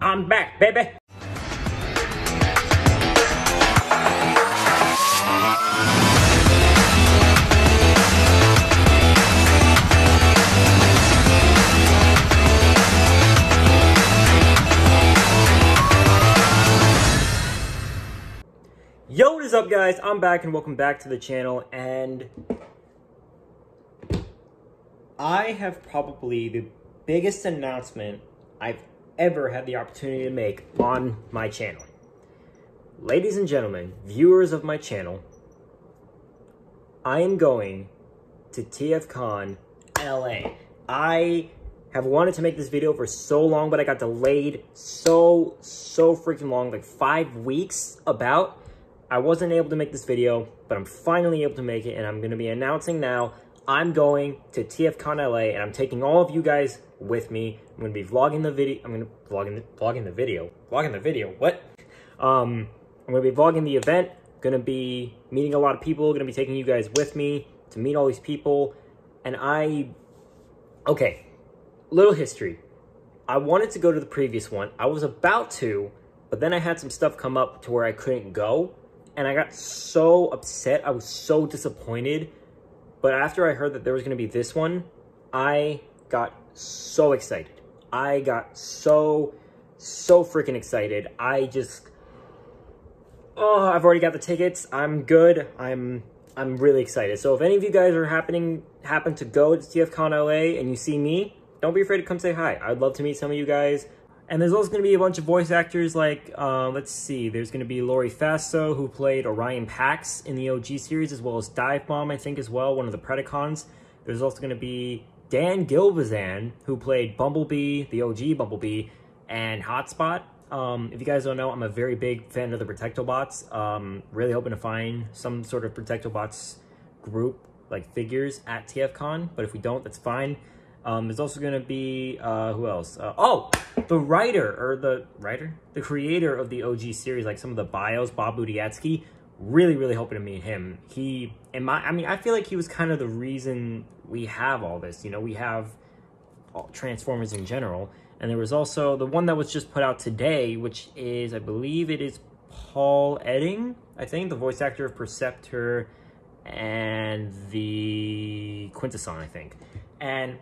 I'm back, baby. Yo, what is up guys? I'm back and welcome back to the channel and I have probably the biggest announcement I've ever had the opportunity to make on my channel. Ladies and gentlemen, viewers of my channel, I am going to TFCon LA. I have wanted to make this video for so long, but I got delayed so, so freaking long, like five weeks about. I wasn't able to make this video, but I'm finally able to make it, and I'm going to be announcing now I'm going to TFCon LA, and I'm taking all of you guys with me. I'm going to be vlogging the video. I'm going to vlogging the, vlogging the video. Vlogging the video. What? Um, I'm going to be vlogging the event. Going to be meeting a lot of people. Going to be taking you guys with me to meet all these people. And I... Okay. Little history. I wanted to go to the previous one. I was about to, but then I had some stuff come up to where I couldn't go. And I got so upset. I was so disappointed but after I heard that there was going to be this one, I got so excited. I got so, so freaking excited. I just, oh, I've already got the tickets. I'm good. I'm, I'm really excited. So if any of you guys are happening, happen to go to TFCon LA and you see me, don't be afraid to come say hi. I'd love to meet some of you guys. And there's also going to be a bunch of voice actors like, uh, let's see, there's going to be Laurie Faso, who played Orion Pax in the OG series, as well as Dive Bomb, I think, as well, one of the Predacons. There's also going to be Dan Gilvezan, who played Bumblebee, the OG Bumblebee, and Hotspot. Um, if you guys don't know, I'm a very big fan of the Protectobots. Um, really hoping to find some sort of Protectobots group, like figures, at TFCon. But if we don't, that's fine. Um, also going to be, uh, who else? Uh, oh, the writer, or the writer? The creator of the OG series, like some of the bios, Bob Budiansky. Really, really hoping to meet him. He, in my, I mean, I feel like he was kind of the reason we have all this. You know, we have Transformers in general. And there was also the one that was just put out today, which is, I believe it is Paul Eiding, I think, the voice actor of Perceptor and the Quintesson, I think. And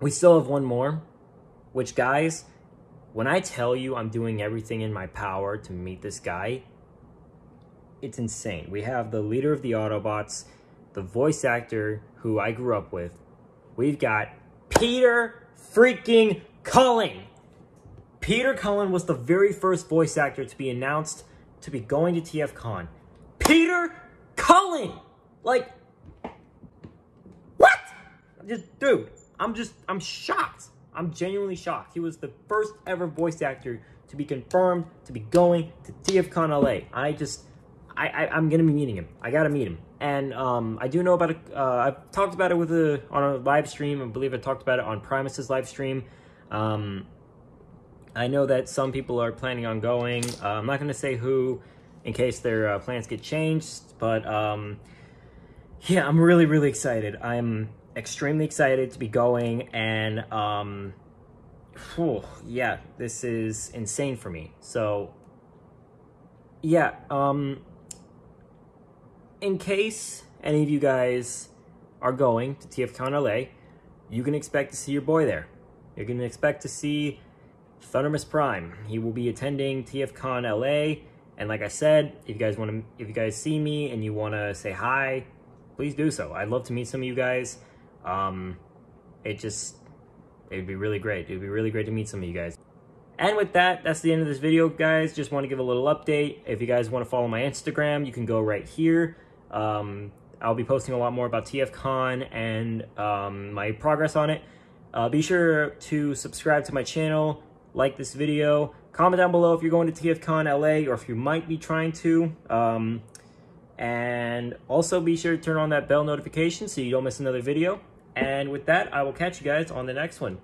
we still have one more, which guys, when I tell you I'm doing everything in my power to meet this guy, it's insane. We have the leader of the Autobots, the voice actor who I grew up with. We've got Peter freaking Cullen. Peter Cullen was the very first voice actor to be announced to be going to TFCon. Peter Cullen! Like, what? Just, dude, I'm just, I'm shocked. I'm genuinely shocked. He was the first ever voice actor to be confirmed to be going to TFCon LA. I just, I, I am gonna be meeting him. I gotta meet him. And um, I do know about it. Uh, I've talked about it with a on a live stream. I believe I talked about it on Primus's live stream. Um, I know that some people are planning on going. Uh, I'm not gonna say who, in case their uh, plans get changed. But um, yeah, I'm really really excited. I'm extremely excited to be going and um whew, yeah this is insane for me. So yeah um in case any of you guys are going to TFCon LA you can expect to see your boy there. You're gonna expect to see Thundermus Prime. He will be attending TFCon LA and like I said if you guys want to if you guys see me and you want to say hi please do so. I'd love to meet some of you guys um, it just, it would be really great. It would be really great to meet some of you guys. And with that, that's the end of this video, guys. Just want to give a little update. If you guys want to follow my Instagram, you can go right here. Um, I'll be posting a lot more about TFCon and um, my progress on it. Uh, be sure to subscribe to my channel, like this video, comment down below if you're going to TFCon LA or if you might be trying to. Um, and also be sure to turn on that bell notification so you don't miss another video. And with that, I will catch you guys on the next one.